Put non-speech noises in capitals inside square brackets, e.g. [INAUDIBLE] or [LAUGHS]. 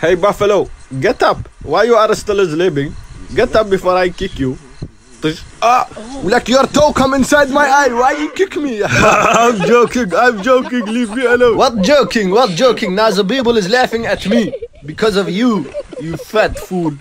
Hey Buffalo, get up. Why you are still sleeping? Get up before I kick you. Ah, like your toe come inside my eye. Why you kick me? [LAUGHS] I'm joking. I'm joking. Leave me alone. What joking? What joking? Now the people is laughing at me because of you, you fat fool.